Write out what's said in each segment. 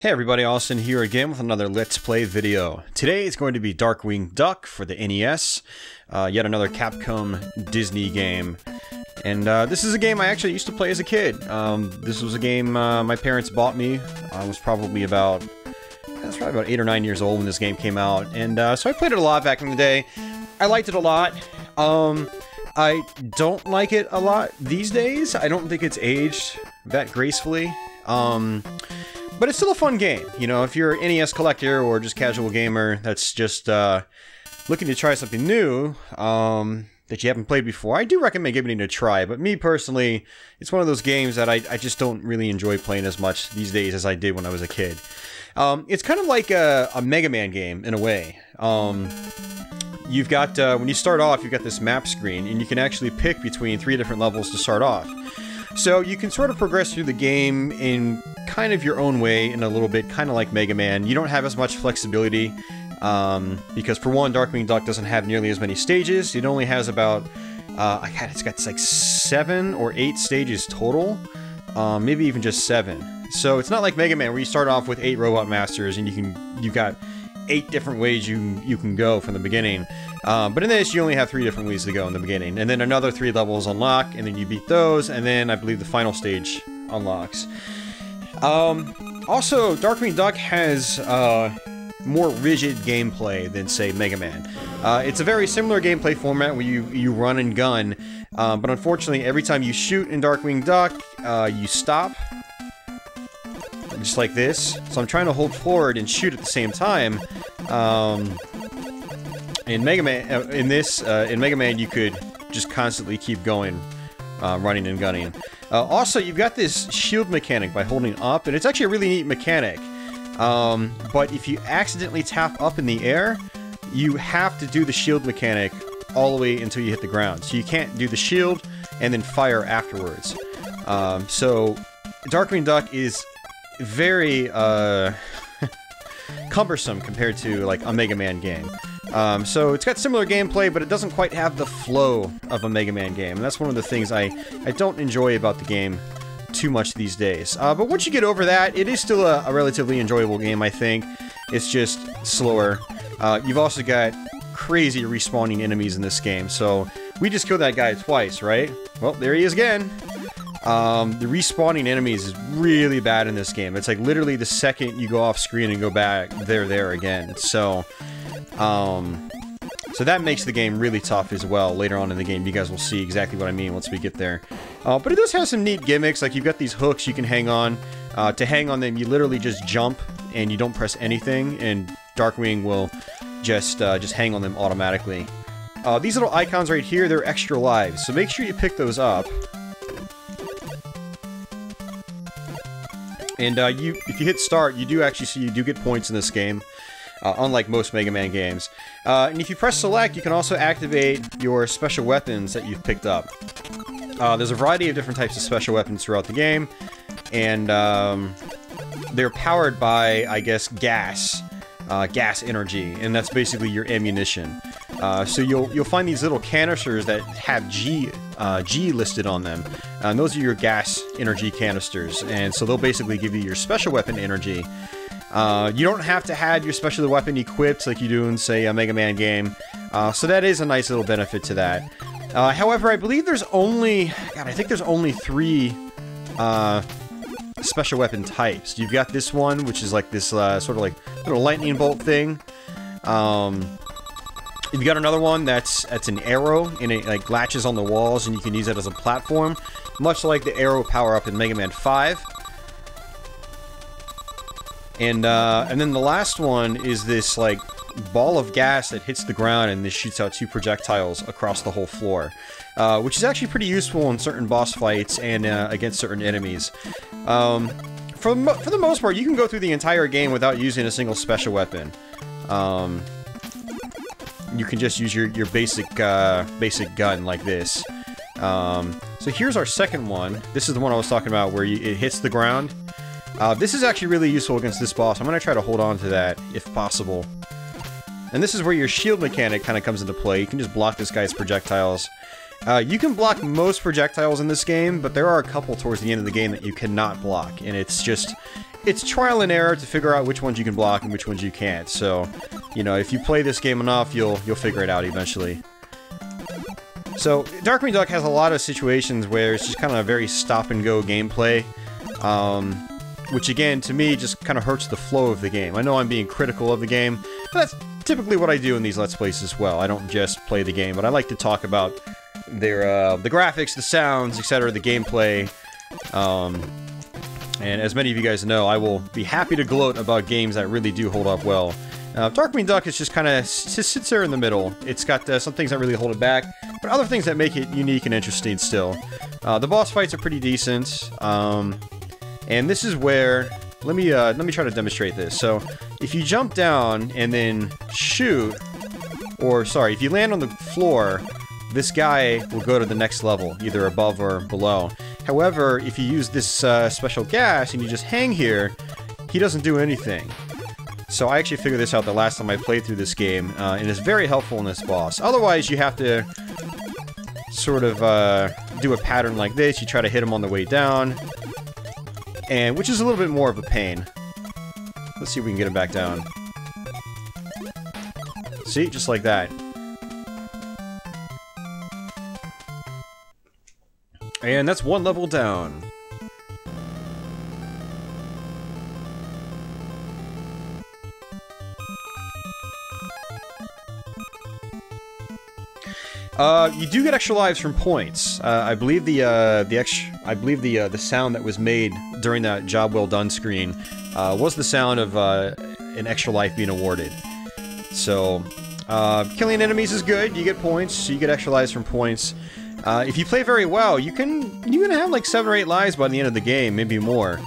Hey everybody, Austin here again with another Let's Play video. Today is going to be Darkwing Duck for the NES, uh, yet another Capcom Disney game. And uh, this is a game I actually used to play as a kid. Um, this was a game uh, my parents bought me. I was probably about, was probably about 8 or 9 years old when this game came out. And uh, so I played it a lot back in the day. I liked it a lot. Um, I don't like it a lot these days. I don't think it's aged that gracefully. Um, but it's still a fun game. You know, if you're an NES collector or just casual gamer that's just uh, looking to try something new um, that you haven't played before, I do recommend giving it a try. But me personally, it's one of those games that I, I just don't really enjoy playing as much these days as I did when I was a kid. Um, it's kind of like a, a, Mega Man game in a way. Um, you've got, uh, when you start off, you've got this map screen, and you can actually pick between three different levels to start off. So you can sort of progress through the game in kind of your own way in a little bit, kind of like Mega Man. You don't have as much flexibility um, because for one, Darkwing Duck doesn't have nearly as many stages. It only has about, uh, I got it's got like seven or eight stages total, um, maybe even just seven. So it's not like Mega Man where you start off with eight Robot Masters and you can you've got eight different ways you you can go from the beginning. Um, but in this, you only have three different ways to go in the beginning, and then another three levels unlock, and then you beat those, and then I believe the final stage unlocks. Um, also, Darkwing Duck has uh, more rigid gameplay than, say, Mega Man. Uh, it's a very similar gameplay format where you, you run and gun, uh, but unfortunately, every time you shoot in Darkwing Duck, uh, you stop, just like this. So I'm trying to hold forward and shoot at the same time. Um, in Mega Man, uh, in this, uh, in Mega Man, you could just constantly keep going, uh, running and gunning. Uh, also, you've got this shield mechanic by holding up, and it's actually a really neat mechanic. Um, but if you accidentally tap up in the air, you have to do the shield mechanic all the way until you hit the ground. So you can't do the shield and then fire afterwards. Um, so Darkwing Duck is very uh, cumbersome compared to like a Mega Man game. Um, so it's got similar gameplay, but it doesn't quite have the flow of a Mega Man game. And that's one of the things I, I don't enjoy about the game too much these days. Uh, but once you get over that, it is still a, a relatively enjoyable game, I think. It's just slower. Uh, you've also got crazy respawning enemies in this game, so we just killed that guy twice, right? Well, there he is again. Um, the respawning enemies is really bad in this game. It's like literally the second you go off screen and go back, they're there again. So, um, so that makes the game really tough as well later on in the game. You guys will see exactly what I mean once we get there. Uh, but it does have some neat gimmicks, like you've got these hooks you can hang on. Uh, to hang on them, you literally just jump and you don't press anything, and Darkwing will just, uh, just hang on them automatically. Uh, these little icons right here, they're extra lives, so make sure you pick those up. And uh, you, if you hit start, you do actually see you do get points in this game, uh, unlike most Mega Man games. Uh, and if you press select, you can also activate your special weapons that you've picked up. Uh, there's a variety of different types of special weapons throughout the game, and um, they're powered by, I guess, gas, uh, gas energy, and that's basically your ammunition. Uh, so you'll you'll find these little canisters that have G uh, G listed on them, and those are your gas energy canisters. And so they'll basically give you your special weapon energy. Uh, you don't have to have your special weapon equipped like you do in, say, a Mega Man game. Uh, so that is a nice little benefit to that. Uh, however, I believe there's only... God, I think there's only three uh, special weapon types. You've got this one, which is like this uh, sort of like little lightning bolt thing. Um, You've got another one that's that's an arrow, and it like latches on the walls, and you can use it as a platform, much like the arrow power-up in Mega Man 5. And uh, and then the last one is this like ball of gas that hits the ground and this shoots out two projectiles across the whole floor, uh, which is actually pretty useful in certain boss fights and uh, against certain enemies. Um, for, for the most part, you can go through the entire game without using a single special weapon. Um, you can just use your, your basic, uh, basic gun like this. Um, so here's our second one. This is the one I was talking about where you, it hits the ground. Uh, this is actually really useful against this boss. I'm going to try to hold on to that, if possible. And this is where your shield mechanic kind of comes into play. You can just block this guy's projectiles. Uh, you can block most projectiles in this game, but there are a couple towards the end of the game that you cannot block, and it's just it's trial and error to figure out which ones you can block and which ones you can't. So, you know, if you play this game enough, you'll you'll figure it out eventually. So, Darkwing Duck has a lot of situations where it's just kind of a very stop-and-go gameplay, um, which again, to me, just kind of hurts the flow of the game. I know I'm being critical of the game, but that's typically what I do in these Let's Plays as well. I don't just play the game, but I like to talk about their uh, the graphics, the sounds, etc., the gameplay, um, and as many of you guys know, I will be happy to gloat about games that really do hold up well. Uh, Darkwing Duck is just kind of sits there in the middle. It's got uh, some things that really hold it back, but other things that make it unique and interesting still. Uh, the boss fights are pretty decent, um, and this is where let me uh, let me try to demonstrate this. So if you jump down and then shoot, or sorry, if you land on the floor, this guy will go to the next level, either above or below. However, if you use this uh, special gas and you just hang here, he doesn't do anything. So I actually figured this out the last time I played through this game, uh, and it's very helpful in this boss. Otherwise, you have to sort of uh, do a pattern like this. You try to hit him on the way down, and which is a little bit more of a pain. Let's see if we can get him back down. See? Just like that. And that's one level down. Uh, you do get extra lives from points. Uh, I believe the uh, the extra, I believe the uh, the sound that was made during that job well done screen uh, was the sound of uh, an extra life being awarded. So, killing enemies is good. You get points. You get extra lives from points. Uh, if you play very well, you can you can have like seven or eight lives by the end of the game, maybe more,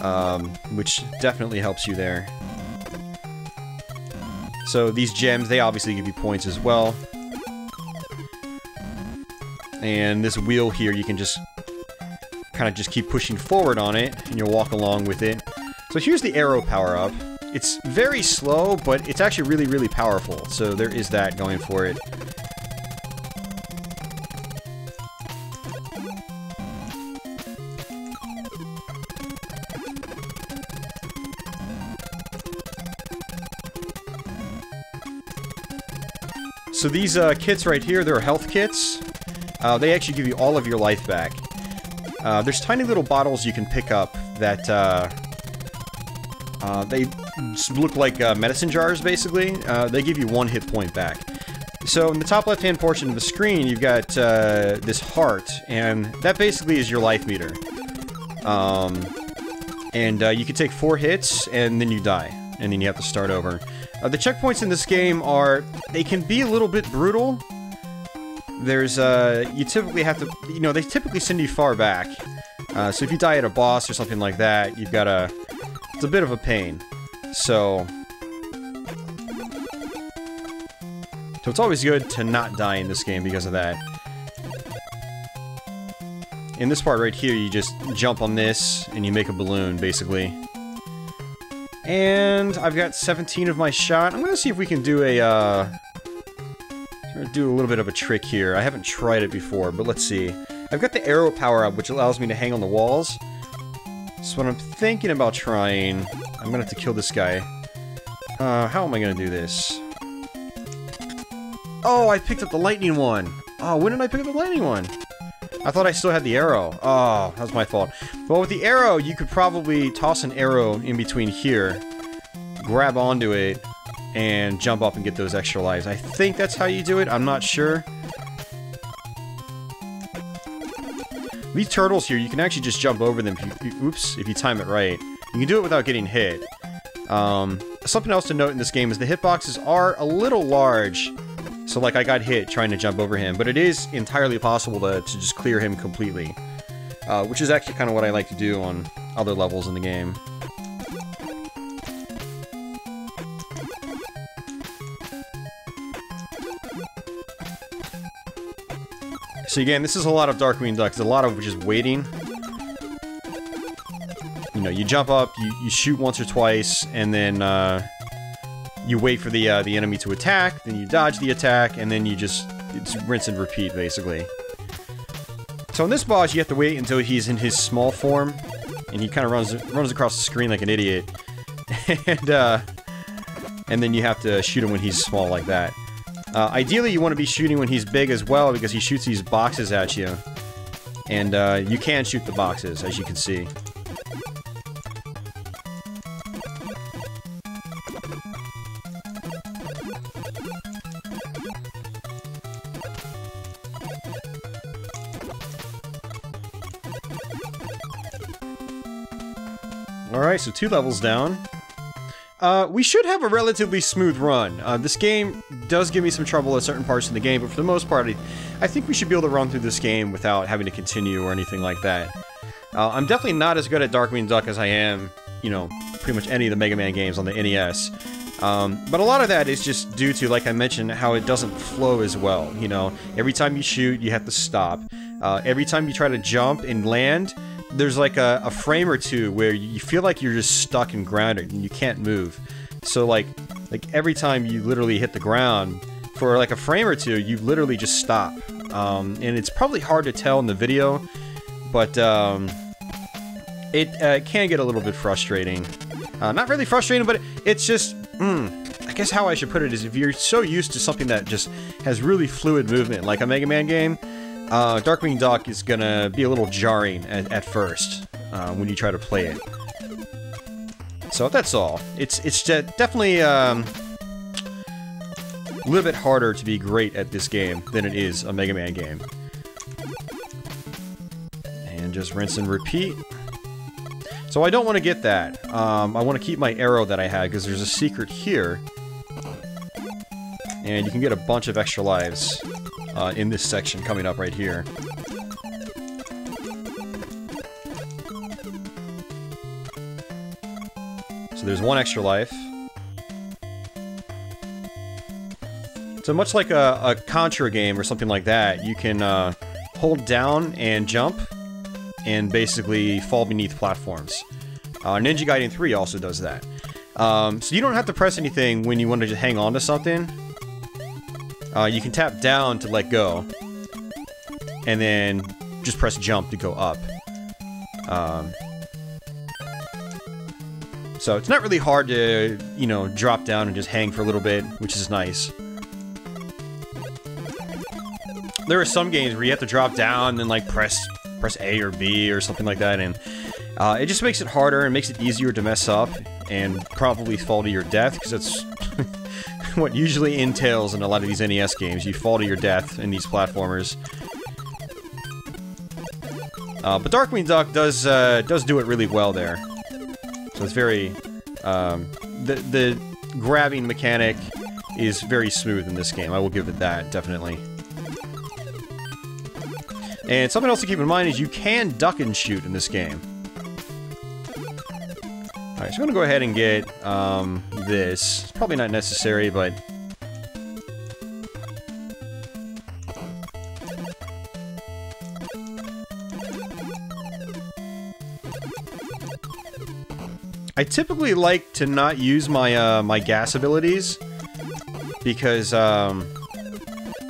um, which definitely helps you there. So these gems, they obviously give you points as well. And this wheel here, you can just kind of just keep pushing forward on it, and you'll walk along with it. So here's the arrow power-up. It's very slow, but it's actually really, really powerful. So there is that going for it. So these uh, kits right here, they're health kits. Uh, they actually give you all of your life back. Uh, there's tiny little bottles you can pick up that, uh, uh, they look like uh, medicine jars, basically. they give you one hit point back. So in the top left-hand portion of the screen, you've got this heart, and that basically is your life meter. Um, and you can take four hits, and then you die, and then you have to start over. Uh, the checkpoints in this game are, they can be a little bit brutal. There's, uh, you typically have to, you know, they typically send you far back. Uh, so if you die at a boss or something like that, you've got a, it's a bit of a pain. So, so it's always good to not die in this game because of that. In this part right here, you just jump on this and you make a balloon, basically. And I've got 17 of my shot. I'm gonna see if we can do a, uh... do a little bit of a trick here. I haven't tried it before, but let's see. I've got the arrow power up, which allows me to hang on the walls. So what I'm thinking about trying... I'm gonna have to kill this guy. Uh, how am I gonna do this? Oh, I picked up the lightning one! Oh, when did I pick up the lightning one? I thought I still had the arrow. Oh, that was my fault. Well, with the arrow, you could probably toss an arrow in between here, grab onto it, and jump up and get those extra lives. I think that's how you do it. I'm not sure. These turtles here, you can actually just jump over them if you, oops, if you time it right. You can do it without getting hit. Um, something else to note in this game is the hitboxes are a little large so like I got hit trying to jump over him, but it is entirely possible to, to just clear him completely. Uh, which is actually kind of what I like to do on other levels in the game. So again, this is a lot of Darkwing Duck. It's a lot of just waiting. You know, you jump up, you, you shoot once or twice, and then, uh, you wait for the uh, the enemy to attack, then you dodge the attack, and then you just it's rinse and repeat basically. So in this boss, you have to wait until he's in his small form, and he kind of runs runs across the screen like an idiot, and uh, and then you have to shoot him when he's small like that. Uh, ideally, you want to be shooting when he's big as well, because he shoots these boxes at you, and uh, you can shoot the boxes, as you can see. So two levels down. Uh, we should have a relatively smooth run. Uh, this game does give me some trouble at certain parts of the game, but for the most part, I, I think we should be able to run through this game without having to continue or anything like that. Uh, I'm definitely not as good at Darkwing Duck as I am, you know, pretty much any of the Mega Man games on the NES. Um, but a lot of that is just due to, like I mentioned, how it doesn't flow as well. You know, every time you shoot, you have to stop. Uh, every time you try to jump and land, there's like a, a frame or two where you feel like you're just stuck and grounded and you can't move. So like, like every time you literally hit the ground, for like a frame or two, you literally just stop. Um, and it's probably hard to tell in the video, but um, it uh, can get a little bit frustrating. Uh, not really frustrating, but it's just, mm, I guess how I should put it is if you're so used to something that just has really fluid movement, like a Mega Man game, uh, Darkwing Duck is gonna be a little jarring at, at first uh, when you try to play it. So that's all. It's it's definitely um, a little bit harder to be great at this game than it is a Mega Man game. And just rinse and repeat. So I don't want to get that. Um, I want to keep my arrow that I had because there's a secret here. And you can get a bunch of extra lives uh, in this section coming up right here. So there's one extra life. So much like a, a Contra game or something like that, you can uh, hold down and jump and basically fall beneath platforms. Uh, Ninja Gaiden 3 also does that. Um, so you don't have to press anything when you want to just hang on to something. Uh, you can tap down to let go. And then just press jump to go up. Um, so it's not really hard to, you know, drop down and just hang for a little bit, which is nice. There are some games where you have to drop down and like press press A or B or something like that, and uh, it just makes it harder and makes it easier to mess up and probably fall to your death because that's what usually entails in a lot of these NES games. You fall to your death in these platformers. Uh, but Darkwing Duck does uh, does do it really well there. So it's very um, the the grabbing mechanic is very smooth in this game. I will give it that definitely. And something else to keep in mind is you can duck and shoot in this game. Alright, so I'm gonna go ahead and get um, this. It's probably not necessary, but... I typically like to not use my uh, my gas abilities because um,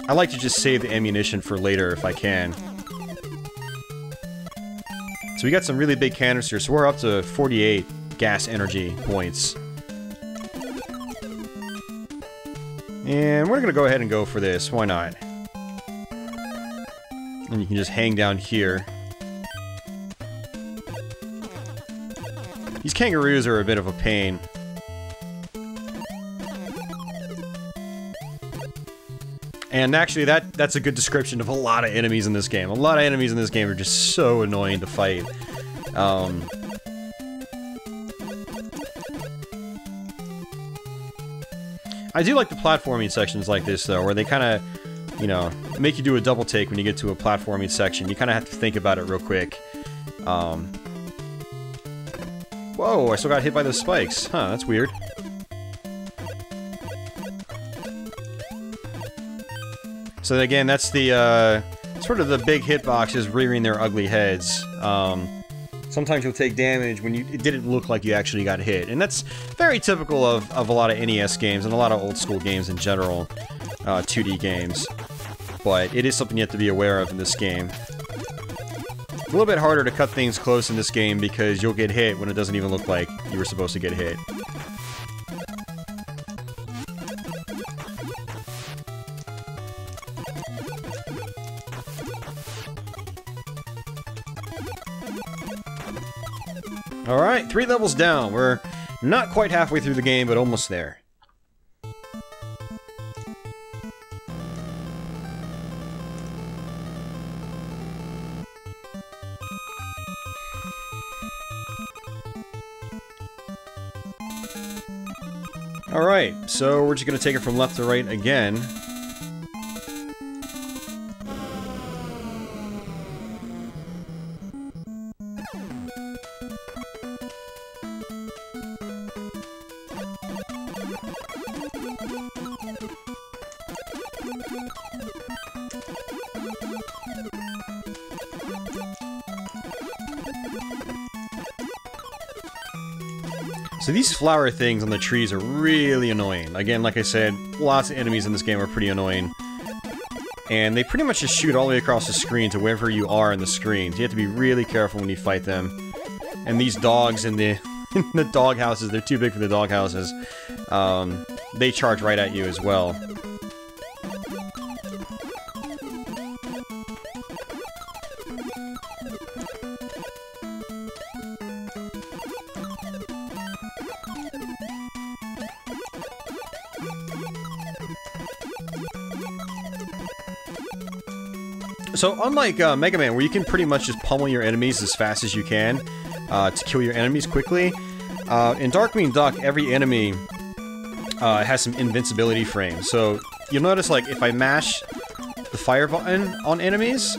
I like to just save the ammunition for later if I can. So we got some really big canisters, so we're up to 48 gas energy points. And we're gonna go ahead and go for this, why not? And you can just hang down here. These kangaroos are a bit of a pain. And actually, that that's a good description of a lot of enemies in this game. A lot of enemies in this game are just so annoying to fight. Um, I do like the platforming sections like this, though, where they kind of, you know, make you do a double take when you get to a platforming section. You kind of have to think about it real quick. Um, whoa, I still got hit by those spikes. Huh, that's weird. So again, that's the, uh, sort of the big hitboxes rearing their ugly heads. Um, Sometimes you'll take damage when you it didn't look like you actually got hit. And that's very typical of, of a lot of NES games and a lot of old school games in general, uh, 2D games. But it is something you have to be aware of in this game. a little bit harder to cut things close in this game because you'll get hit when it doesn't even look like you were supposed to get hit. Three levels down. We're not quite halfway through the game, but almost there. Alright, so we're just going to take it from left to right again. Flower things on the trees are really annoying. Again, like I said, lots of enemies in this game are pretty annoying. And they pretty much just shoot all the way across the screen to wherever you are in the screen. So you have to be really careful when you fight them. And these dogs in the in the dog houses, they're too big for the dog houses. Um, they charge right at you as well. So unlike uh, Mega Man, where you can pretty much just pummel your enemies as fast as you can uh, to kill your enemies quickly, uh, in Darkwing Duck, every enemy uh, has some invincibility frames. So you'll notice, like, if I mash the fire button on enemies,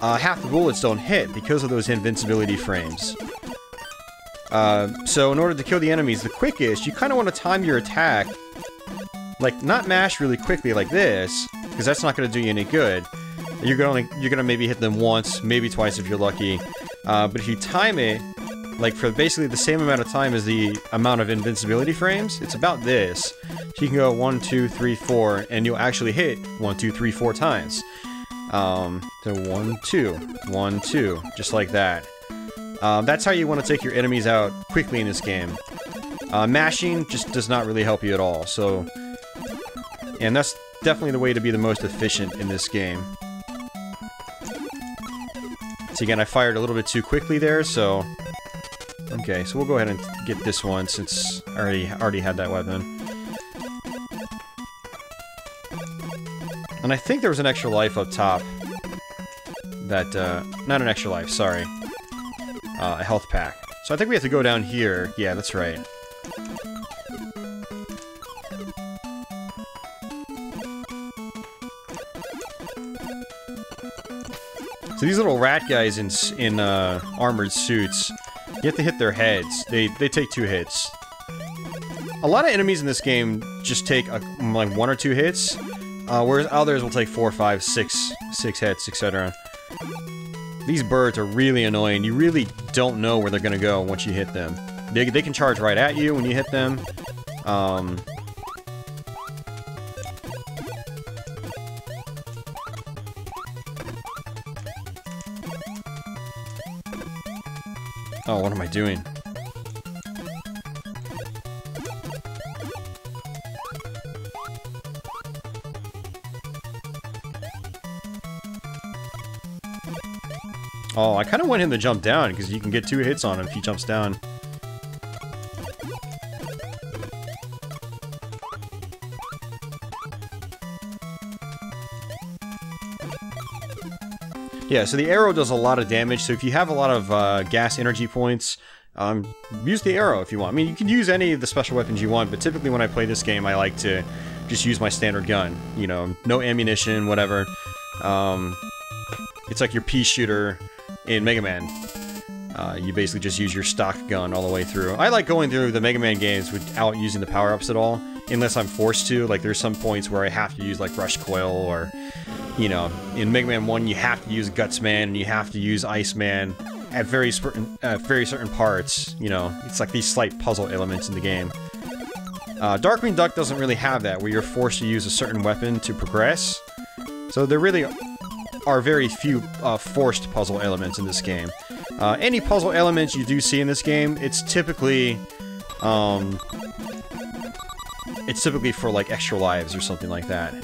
uh, half the bullets don't hit because of those invincibility frames. Uh, so in order to kill the enemies the quickest, you kind of want to time your attack, like, not mash really quickly like this, because that's not going to do you any good. You're gonna you're gonna maybe hit them once, maybe twice if you're lucky. Uh, but if you time it, like for basically the same amount of time as the amount of invincibility frames, it's about this. So you can go one, two, three, four, and you'll actually hit one, two, three, four times. Um, so one, two, one, two, just like that. Um, that's how you want to take your enemies out quickly in this game. Uh, mashing just does not really help you at all, so... And that's definitely the way to be the most efficient in this game. Again, I fired a little bit too quickly there, so... Okay, so we'll go ahead and get this one since I already, already had that weapon. And I think there was an extra life up top. That, uh, not an extra life, sorry. Uh, a health pack. So I think we have to go down here. Yeah, that's right. These little rat guys in in uh, armored suits, you have to hit their heads. They they take two hits. A lot of enemies in this game just take a, like one or two hits, uh, whereas others will take four, five, six, six hits, etc. These birds are really annoying. You really don't know where they're gonna go once you hit them. They, they can charge right at you when you hit them. Um, Oh, what am I doing? Oh, I kind of want him to jump down, because you can get two hits on him if he jumps down. Yeah, so the arrow does a lot of damage, so if you have a lot of uh, gas energy points, um, use the arrow if you want. I mean, you can use any of the special weapons you want, but typically when I play this game, I like to just use my standard gun. You know, no ammunition, whatever. Um, it's like your pea shooter in Mega Man. Uh, you basically just use your stock gun all the way through. I like going through the Mega Man games without using the power-ups at all, unless I'm forced to. Like, there's some points where I have to use, like, Rush Coil or you know, in Mega Man 1 you have to use Gutsman and you have to use Iceman at very certain, uh, very certain parts, you know, it's like these slight puzzle elements in the game. Uh, Darkwing Duck doesn't really have that, where you're forced to use a certain weapon to progress. So there really are very few uh, forced puzzle elements in this game. Uh, any puzzle elements you do see in this game, it's typically, um, it's typically for like extra lives or something like that.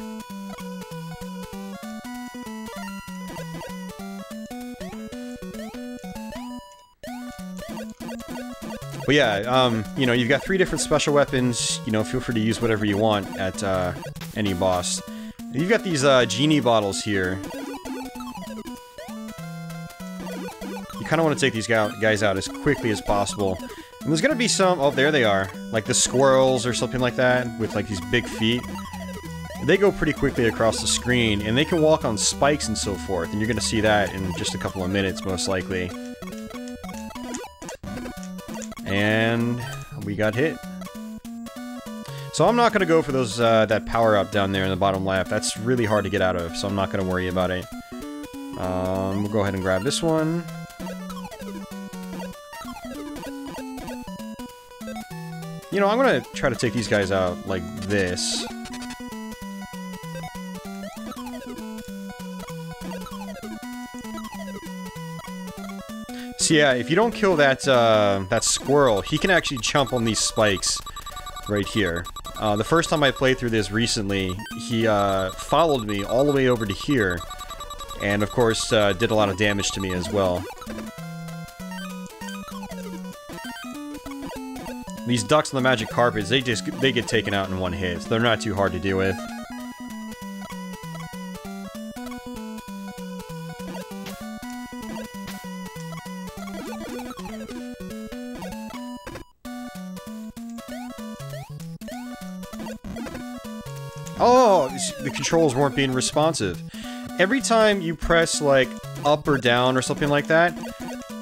But yeah, um, you know, you've got three different special weapons. You know, feel free to use whatever you want at uh, any boss. You've got these uh, genie bottles here. You kind of want to take these guys out as quickly as possible. And there's going to be some... Oh, there they are. Like the squirrels or something like that with like these big feet. They go pretty quickly across the screen, and they can walk on spikes and so forth, and you're going to see that in just a couple of minutes, most likely. And we got hit. So I'm not going to go for those uh, that power-up down there in the bottom left. That's really hard to get out of, so I'm not going to worry about it. Um, we'll go ahead and grab this one. You know, I'm going to try to take these guys out like this. Yeah, if you don't kill that, uh, that squirrel, he can actually jump on these spikes right here. Uh, the first time I played through this recently, he uh, followed me all the way over to here, and of course uh, did a lot of damage to me as well. These ducks on the magic carpets, they just they get taken out in one hit. So they're not too hard to deal with. Oh, the controls weren't being responsive. Every time you press, like, up or down or something like that,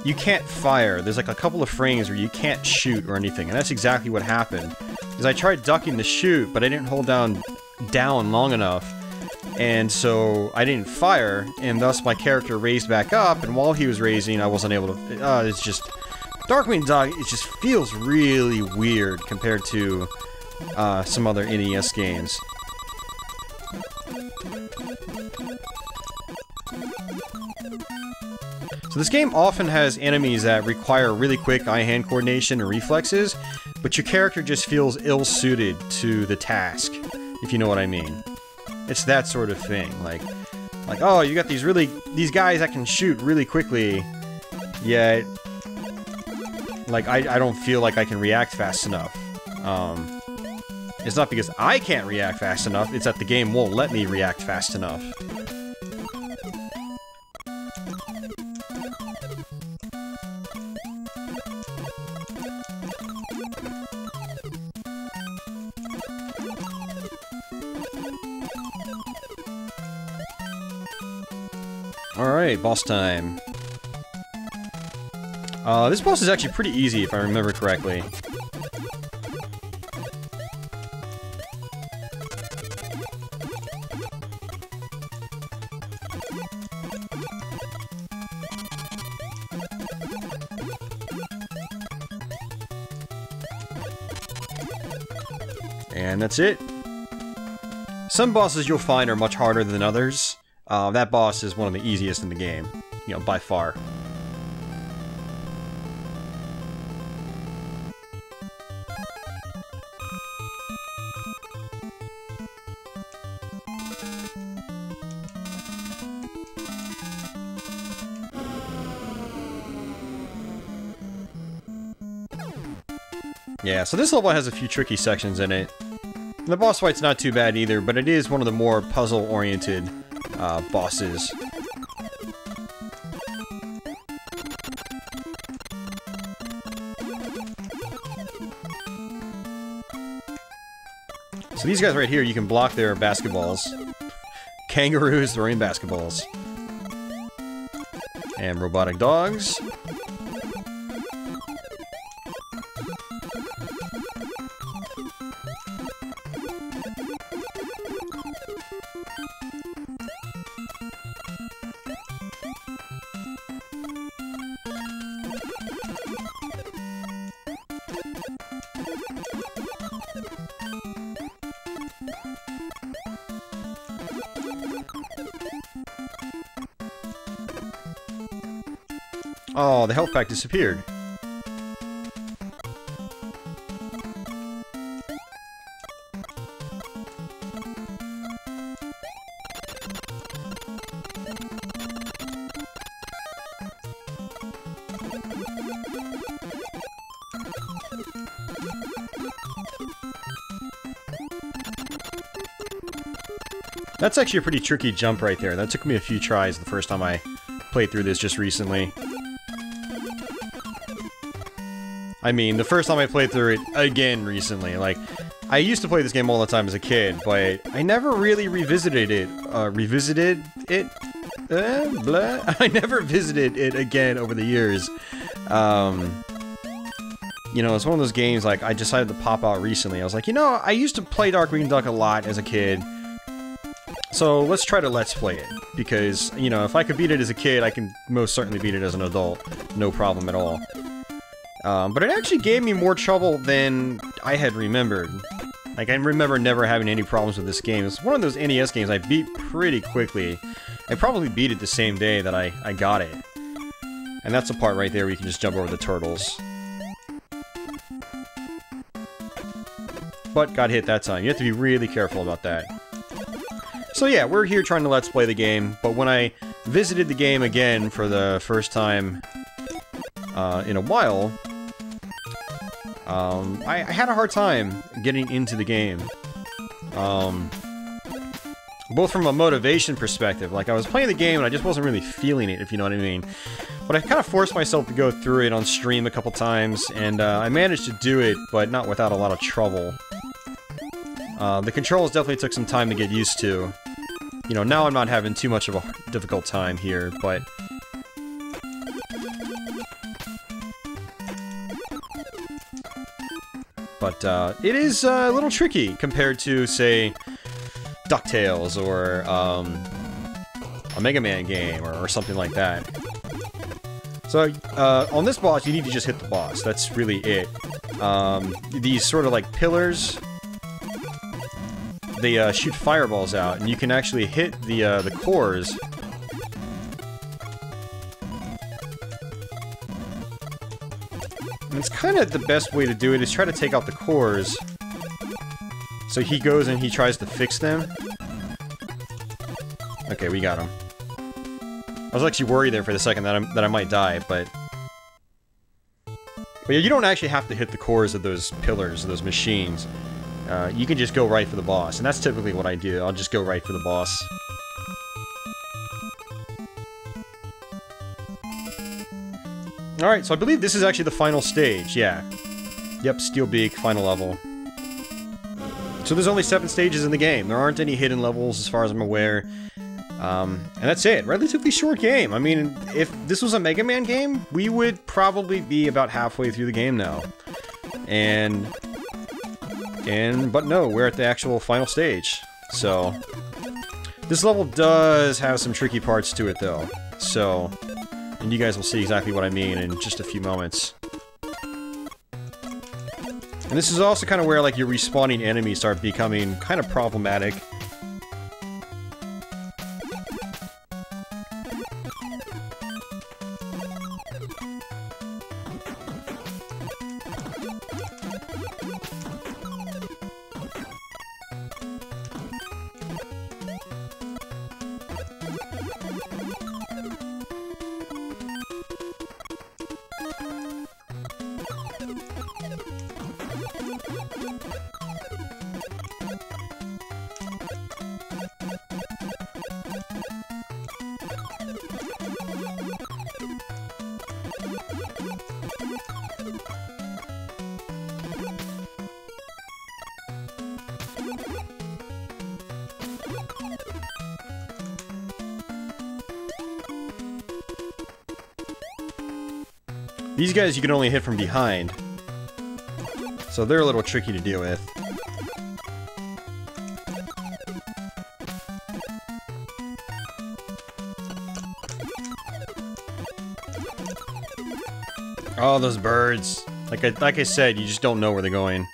you can't fire. There's, like, a couple of frames where you can't shoot or anything, and that's exactly what happened. Because I tried ducking to shoot, but I didn't hold down down long enough, and so I didn't fire, and thus my character raised back up, and while he was raising, I wasn't able to... Uh, it's just... Darkwing Duck, it just feels really weird compared to uh, some other NES games. So this game often has enemies that require really quick eye-hand coordination and reflexes, but your character just feels ill-suited to the task, if you know what I mean. It's that sort of thing, like, like, oh, you got these really, these guys that can shoot really quickly, yet, like, I, I don't feel like I can react fast enough. Um, it's not because I can't react fast enough, it's that the game won't let me react fast enough. Alright, boss time. Uh, this boss is actually pretty easy, if I remember correctly. That's it. Some bosses you'll find are much harder than others. Uh, that boss is one of the easiest in the game, you know, by far. Yeah, so this level has a few tricky sections in it. The boss fight's not too bad either, but it is one of the more puzzle-oriented uh, bosses. So these guys right here, you can block their basketballs. Kangaroos throwing basketballs. And robotic dogs. The health pack disappeared. That's actually a pretty tricky jump right there. That took me a few tries the first time I played through this just recently. I mean, the first time I played through it again recently, like, I used to play this game all the time as a kid, but I never really revisited it, uh, revisited it? Uh, blah. I never visited it again over the years. Um, you know, it's one of those games, like, I decided to pop out recently. I was like, you know, I used to play Darkwing Duck a lot as a kid, so let's try to let's play it, because, you know, if I could beat it as a kid, I can most certainly beat it as an adult. No problem at all. Um, but it actually gave me more trouble than I had remembered. Like, I remember never having any problems with this game. It's one of those NES games I beat pretty quickly. I probably beat it the same day that I, I got it. And that's the part right there where you can just jump over the turtles. But got hit that time. You have to be really careful about that. So yeah, we're here trying to let's play the game, but when I visited the game again for the first time uh, in a while, um, I, I, had a hard time getting into the game. Um, both from a motivation perspective, like I was playing the game and I just wasn't really feeling it, if you know what I mean. But I kind of forced myself to go through it on stream a couple times, and uh, I managed to do it, but not without a lot of trouble. Uh, the controls definitely took some time to get used to. You know, now I'm not having too much of a difficult time here, but... But, uh, it is uh, a little tricky compared to, say, DuckTales or, um, a Mega Man game or, or something like that. So, uh, on this boss, you need to just hit the boss. That's really it. Um, these sort of like pillars they uh, shoot fireballs out, and you can actually hit the uh, the cores. Kind of the best way to do it is try to take out the cores. So he goes and he tries to fix them. Okay, we got him. I was actually worried there for the second that, i that I might die, but... But yeah, you don't actually have to hit the cores of those pillars, those machines. Uh, you can just go right for the boss, and that's typically what I do. I'll just go right for the boss. Alright, so I believe this is actually the final stage, yeah. Yep, Steelbeak, final level. So there's only seven stages in the game. There aren't any hidden levels as far as I'm aware. Um, and that's it. Relatively short game. I mean, if this was a Mega Man game, we would probably be about halfway through the game now. And and, but no, we're at the actual final stage. So, this level does have some tricky parts to it though. So, and you guys will see exactly what I mean in just a few moments. And this is also kind of where like your respawning enemies start becoming kind of problematic. Guys you can only hit from behind. So they're a little tricky to deal with. Oh, those birds. Like I, like I said, you just don't know where they're going.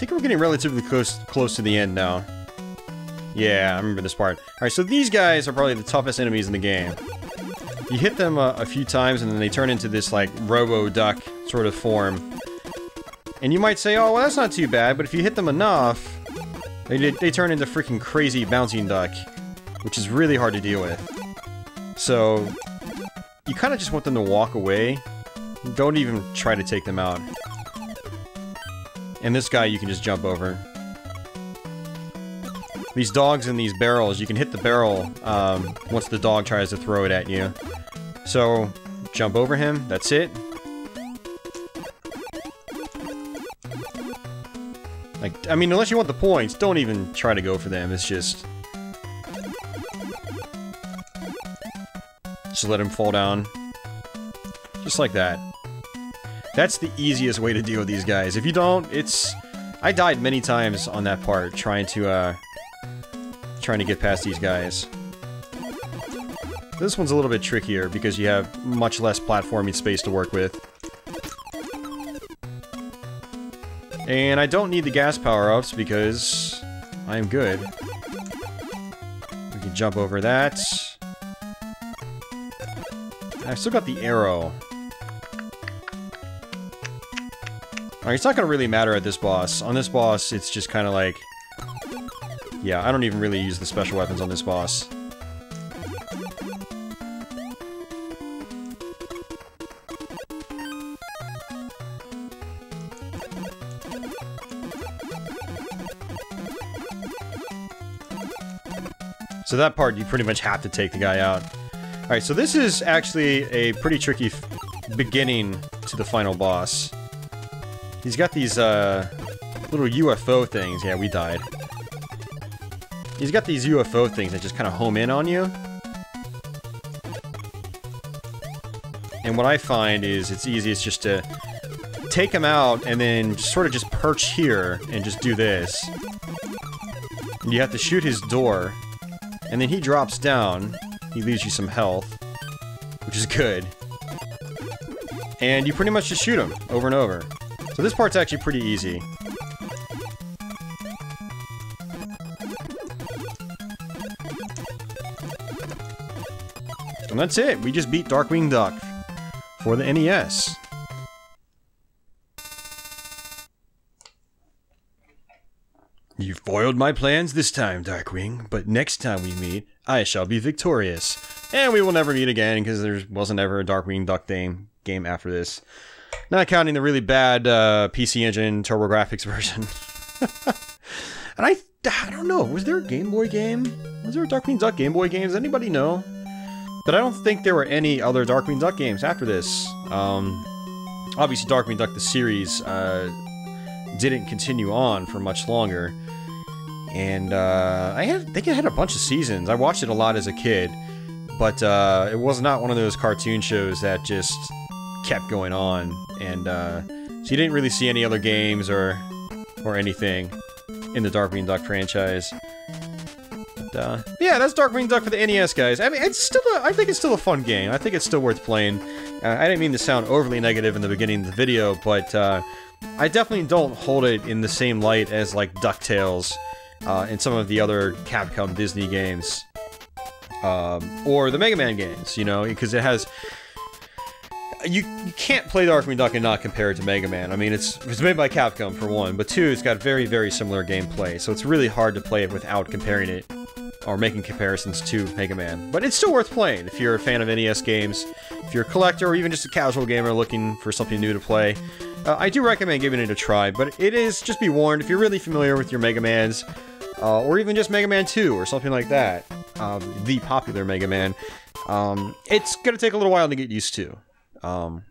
Think we're getting relatively close, close to the end now. Yeah, I remember this part. Alright, so these guys are probably the toughest enemies in the game. You hit them a, a few times and then they turn into this, like, robo-duck sort of form. And you might say, oh, well, that's not too bad, but if you hit them enough, they, they turn into freaking crazy bouncing duck, which is really hard to deal with. So, you kind of just want them to walk away. Don't even try to take them out. And this guy you can just jump over. These dogs in these barrels, you can hit the barrel um, once the dog tries to throw it at you. So, jump over him, that's it. Like, I mean, unless you want the points, don't even try to go for them, it's just... Just let him fall down. Just like that. That's the easiest way to deal with these guys. If you don't, it's... I died many times on that part, trying to, uh... Trying to get past these guys. This one's a little bit trickier, because you have much less platforming space to work with. And I don't need the gas power-ups, because I'm good. We can jump over that. I've still got the arrow. Alright, it's not gonna really matter at this boss. On this boss, it's just kind of like... Yeah, I don't even really use the special weapons on this boss. So that part, you pretty much have to take the guy out. Alright, so this is actually a pretty tricky beginning to the final boss. He's got these, uh, little UFO things. Yeah, we died. He's got these UFO things that just kind of home in on you. And what I find is it's easiest just to take him out and then sort of just perch here and just do this. You have to shoot his door. And then he drops down. He leaves you some health. Which is good. And you pretty much just shoot him over and over. So this part's actually pretty easy. And that's it. We just beat Darkwing Duck for the NES. You foiled my plans this time, Darkwing, but next time we meet, I shall be victorious. And we will never meet again, because there wasn't ever a Darkwing Duck game, game after this. Not counting the really bad uh, PC Engine TurboGrafx version. and I, I don't know, was there a Game Boy game? Was there a Darkwing Duck Game Boy game? Does anybody know? But I don't think there were any other Darkwing Duck games after this. Um, obviously, Darkwing Duck the series uh, didn't continue on for much longer. And uh, I, had, I think it had a bunch of seasons. I watched it a lot as a kid. But uh, it was not one of those cartoon shows that just kept going on, and uh, so you didn't really see any other games or or anything in the Darkwing Duck franchise. But, uh, yeah, that's Darkwing Duck for the NES, guys. I mean, it's still a, I think it's still a fun game. I think it's still worth playing. Uh, I didn't mean to sound overly negative in the beginning of the video, but uh, I definitely don't hold it in the same light as, like, DuckTales uh, and some of the other Capcom Disney games. Um, or the Mega Man games, you know, because it has you, you can't play Darkwing Duck and not compare it to Mega Man. I mean, it's, it's made by Capcom, for one, but two, it's got very, very similar gameplay, so it's really hard to play it without comparing it, or making comparisons to Mega Man. But it's still worth playing if you're a fan of NES games, if you're a collector, or even just a casual gamer looking for something new to play. Uh, I do recommend giving it a try, but it is, just be warned, if you're really familiar with your Mega Mans, uh, or even just Mega Man 2, or something like that, um, the popular Mega Man, um, it's gonna take a little while to get used to. Um,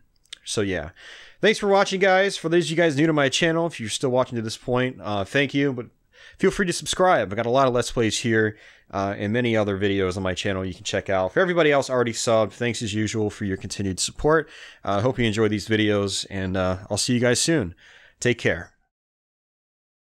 so yeah. Thanks for watching, guys. For those of you guys new to my channel, if you're still watching to this point, uh, thank you. But feel free to subscribe. I've got a lot of Let's Plays here uh, and many other videos on my channel you can check out. For everybody else already subbed, thanks as usual for your continued support. I uh, hope you enjoy these videos, and uh, I'll see you guys soon. Take care.